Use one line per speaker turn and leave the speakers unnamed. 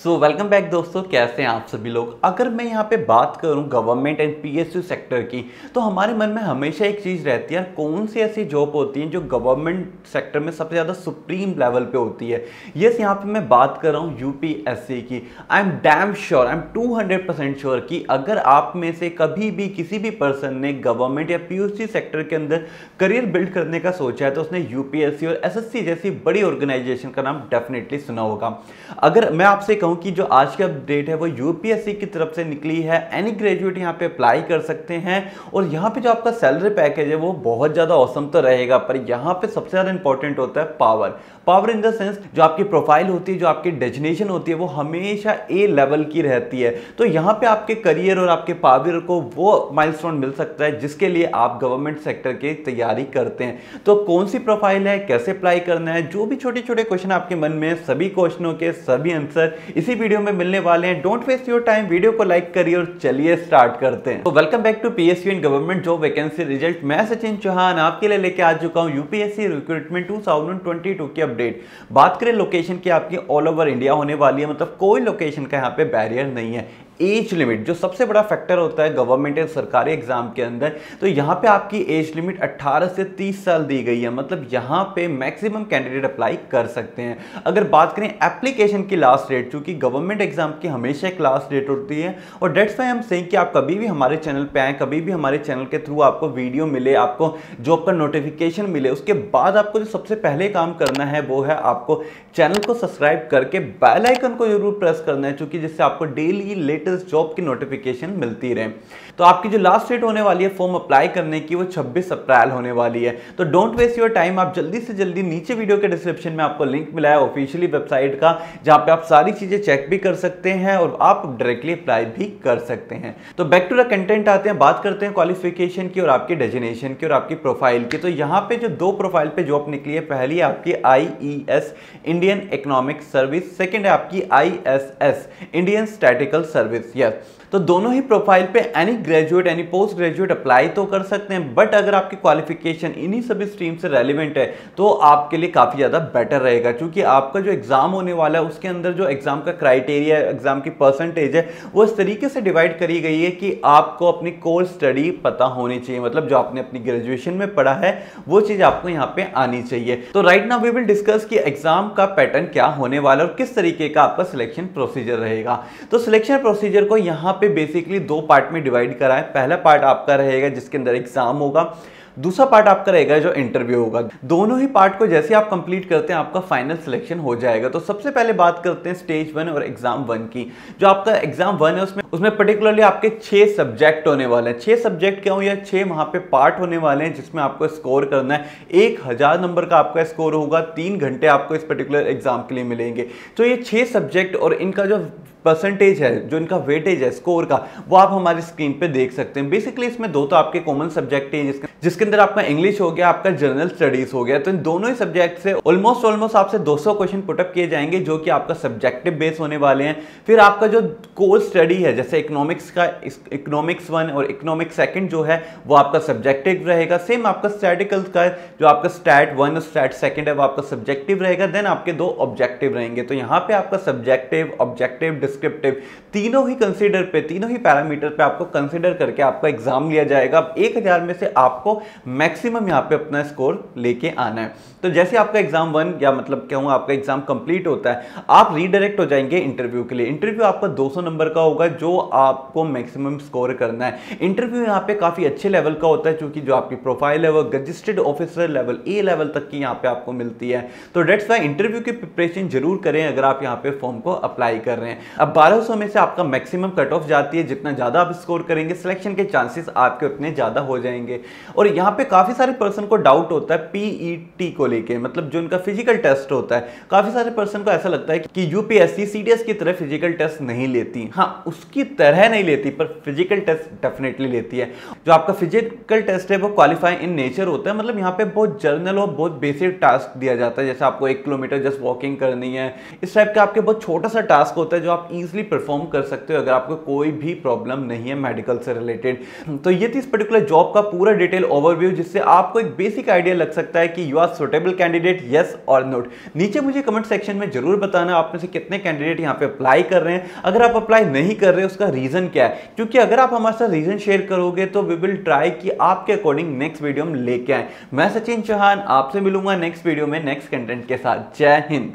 So welcome back दोस्तों, कैसे हैं आप सभी लोग? अगर मैं यहाँ पे बात करूँ गवर्नमेंट एंड पीएसयू सेक्टर की तो हमारे मन में हमेशा एक चीज़ रहती है, कौन सी ऐसी जॉब होती है जो गवर्नमेंट सेक्टर में सबसे ज़्यादा सुप्रीम लेवल पे होती है? यस यहाँ पे मैं बात कर रहा हूँ यूपीएससी की I am damn sure I am two hundred percent sure कि अगर आप में से कभी भी किसी भी पर्सन ने गवर्नमेंट या पीएससी सेक्टर के अंदर करियर बिल्ड करने का सोचा है तो उसने यूपीएससी और एसएससी जैसी बड़ी ऑर्गेनाइजेशन का नाम डेफिनेटली सुना होगा। अगर मैं आपसे कहूँ कि जो आज का अपडेट है, वो यूपीएससी की तरफ़ से निकली है। एनी ग्रेजुएट यहाँ पे अप्लाई कर सकते हैं। और यहाँ पे जो आपका सैलरी पैकेज है, वो बहुत ज़्यादा औसम तो रहेगा, पर यहाँ पे सबसे ज़्यादा इंपॉर्टेंट होता है power power in the sense जो आपकी प्रोफ़ाइल होती है, जो आपकी डेजिनेशन होती है, वो हमेशा ए लेवल की रहती है। तो यहाँ पे आपके करियर और आपके पावर को वो माइलस्टोन मिल सकता है, जिसके लिए आप गवर्नमेंट सेक्टर की तैयारी करते हैं। तो कौन सी प्रोफ़ाइल है, कैसे अप्लाई करना है, जो भी छोटे छोटे क्वेश्चन आपके मन में सभी क्वेश्चनों के, सभी आंसर इसी वीडियो में मिलने वाले हैं। Don't waste your time video को लाइक करिए और चलिए स्टार्ट करते हैं। तो welcome back to PSU in government job vacancy result मैं सचिन चौहान आपके लिए लेके आ चुका हूँ यूपीएससी रिक्रूटमेंट 2022 की अपडेट बात करें लोकेशन की, आपकी ऑल ओवर इंडिया होने वाली है। मतलब कोई लोकेशन का यहाँ पे बैरियर नहीं है। एज लिमिट जो सबसे बड़ा फैक्टर होता है गवर्नमेंट या सरकारी एग्ज़ाम के अंदर तो यहाँ पे आपकी एज लिमिट 18 से 30 साल दी गई है। मतलब यहाँ पे मैक्सिमम कैंडिडेट अप्लाई कर सकते हैं। अगर बात करें एप्लीकेशन की लास्ट डेट चूँकि गवर्नमेंट एग्ज़ाम की हमेशा एक लास्ट डेट होती है, और डेट्स वाई हम सेइंग कि आप कभी भी हमारे चैनल पर आए, कभी भी हमारे चैनल के थ्रू आपको वीडियो मिले, आपको जॉब का नोटिफिकेशन मिले, उसके बाद आपको जो सबसे पहले काम करना है, वो है आपको चैनल को सब्सक्राइब करके बेल आइकन को ज़रूर प्रेस करना है क्योंकि जिससे आपको डेली लेटेस्ट लेटेस्ट जॉब की नोटिफिकेशन मिलती रहे। तो आपकी जो लास्ट डेट होने वाली है फॉर्म अप्लाई करने की, वो 26 अप्रैल होने वाली है। तो डोंट वेस्ट योर टाइम आप जल्दी से जल्दी नीचे वीडियो के डिस्क्रिप्शन में आपको लिंक मिला है ऑफिशियली वेबसाइट का, जहाँ पे आप सारी चीज़ें चेक भी कर सकते हैं और आप डायरेक्टली अप्लाई भी कर सकते हैं। तो बैक टू द कंटेंट आते हैं, बात करते हैं क्वालिफिकेशन की और आपकी डेजिनेशन की और आपकी प्रोफ़ाइल की। तो यहाँ पे जो दो प्रोफ़ाइल पे जॉब निकली है, पहली है आपकी I Indian economic service second है आपकी ISS Indian statical service yes तो दोनों ही प्रोफ़ाइल पे any graduate any post graduate apply तो कर सकते हैं बट अगर आपकी क्वालिफिकेशन इन्हीं सभी स्ट्रीम से रेलिवेंट है तो आपके लिए काफ़ी ज़्यादा बेटर रहेगा, क्योंकि आपका जो एग्ज़ाम होने वाला है, उसके अंदर जो एग्ज़ाम का क्राइटेरिया एग्ज़ाम की परसेंटेज है, वो इस तरीके से डिवाइड करी गई है कि आपको अपनी कोर स्टडी पता होनी चाहिए। मतलब जो आपने अपनी ग्रेजुएशन में पढ़ा है, वो चीज़ आपको यहाँ पे आनी चाहिए। तो right now we will discuss कि एग्ज़ाम का पैटर्न क्या होने वाला है और किस तरीके का आपका सिलेक्शन प्रोसीजर रहेगा। तो सिलेक्शन प्रोसीजर को यहाँ पे बेसिकली दो पार्ट में डिवाइड करा है। पहला पार्ट आपका रहेगा, जिसके अंदर एग्ज़ाम होगा। दूसरा पार्ट आपका रहेगा, जो इंटरव्यू होगा। दोनों ही पार्ट को जैसे आप कंप्लीट करते हैं, आपका फाइनल सिलेक्शन हो जाएगा। तो सबसे पहले बात करते हैं स्टेज वन और एग्ज़ाम वन की। जो आपका एग्ज़ाम वन है, उसमें उसमें पर्टिकुलरली आपके छह सब्जेक्ट होने वाले हैं। छह सब्जेक्ट क्या हो? या छह वहाँ पे पार्ट होने वाले हैं जिसमें आपको स्कोर करना है। एक हज़ार नंबर का आपका स्कोर होगा, तीन घंटे आपको इस पर्टिकुलर एग्ज़ाम के लिए मिलेंगे। तो ये छह सब्जेक्ट और इनका जो परसेंटेज है, जो इनका वेटेज है स्कोर का, वो आप हमारी स्क्रीन पे देख सकते हैं। बेसिकली इसमें दो तो आपके कॉमन सब्जेक्ट हैं जिसके जिसके अंदर आपका इंग्लिश हो गया, आपका जनरल स्टडीज़ हो गया। तो इन दोनों ही सब्जेक्ट से ऑलमोस्ट ऑलमोस्ट आपसे 200 क्वेश्चन पुटअप किए जाएँगे, जो कि आपका सब्जेक्टिव बेस होने वाले हैं। फिर आपका जो कोर स्टडी है जैसे इकोनॉमिक्स का इकोनॉमिक्स वन और इकोनॉमिक्स सेकंड जो है, वो आपका सब्जेक्टिव रहेगा। सेम आपका स्टैटिकल का जो आपका स्टैट वन और स्टैट सेकंड है, वो आपका सब्जेक्टिव रहेगा। देन आपके दो ऑब्जेक्टिव रहेंगे। तो यहाँ पे आपका सब्जेक्टिव ऑब्जेक्टिव डिस्क्रिप्टिव तीनों ही कंसिडर पे, तीनों ही पैरामीटर पे आपको कंसिडर करके आपका एग्ज़ाम लिया जाएगा। एक हज़ार में से आपको मैक्सिमम यहाँ पे अपना स्कोर लेके आना है। तो जैसे आपका एग्ज़ाम वन या मतलब क्या हूँ आपका एग्ज़ाम कंप्लीट होता है, आप रीडायरेक्ट हो जाएँगे इंटरव्यू के लिए। इंटरव्यू आपका 200 नंबर का होगा, जो आपको मैक्सिमम स्कोर करना है। इंटरव्यू यहाँ पे काफ़ी अच्छे लेवल का होता है, क्योंकि जो आपकी प्रोफ़ाइल है, वो registered officer level A level तक की यहाँ पे आपको मिलती है। तो डेट्स वाई इंटरव्यू की प्रिपरेशन ज़रूर करें अगर आप यहाँ पे फॉर्म को अप्लाई कर रहे हैं। अब बारह में से आपका मैक्सिमम कट ऑफ़ जाती है, जितना ज़्यादा आप स्कोर करेंगे सिलेक्शन के चांसेस आपके उतने ज़्यादा हो जाएँगे। और यहाँ पे काफ़ी सारे पर्सन को डाउट होता है पीईटी e को लेके मतलब जो इनका फ़िज़िकल टेस्ट होता है। काफ़ी सारे पर्सन को ऐसा लगता है कि यूपीएससी सीडीएस की तरह फ़िज़िकल टेस्ट नहीं लेती। हाँ उसकी उसकी तरह नहीं लेती, पर फ़िज़िकल टेस्ट डेफिनेटली लेती है। जो आपका फ़िज़िकल टेस्ट है, वो क्वालिफाई इन नेचर होता है। मतलब यहाँ पे बहुत जर्नल और बहुत बेसिक टास्क दिया जाता है। जैसे आपको एक किलोमीटर जस्ट वॉकिंग करनी है। इस टाइप का आपके बहुत छोटा सा टास्क होता है, जो आप इजिली परफॉर्म कर सकते हो, अगर आपको कोई भी प्रॉब्लम नहीं है मेडिकल से रिलेटेड तो ये थी इस पर्टिकुलर जॉब का पूरा डिटेल ओवरव्यू जिससे आपको एक बेसिक आइडिया लग सकता है कि you are suitable candidate yes और नोट नीचे मुझे कमेंट सेक्शन में ज़रूर बताना, आप में से कितने कैंडिडेट यहाँ पे अप्लाई कर रहे हैं। अगर आप अप्लाई नहीं कर रहे उसका रीजन क्या है? क्योंकि अगर आप हमारे साथ रीजन शेयर करोगे तो वी विल ट्राई कि आपके अकॉर्डिंग नेक्स्ट वीडियो में लेके आए। मैं सचिन चौहान, आपसे मिलूँगा नेक्स्ट वीडियो में नेक्स्ट कंटेंट के साथ। जय हिंद।